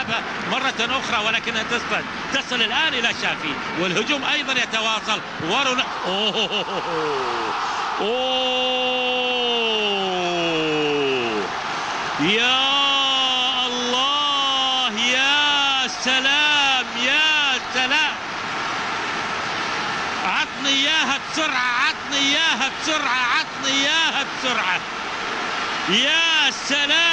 يلعبها مرة أخرى ولكنها تصل تصل الآن إلى شافي والهجوم أيضا يتواصل. ورنا أوه! أوه! يا الله! يا سلام! يا سلام! عطني إياها بسرعة! عطني إياها بسرعة! عطني إياها بسرعة! يا سلام!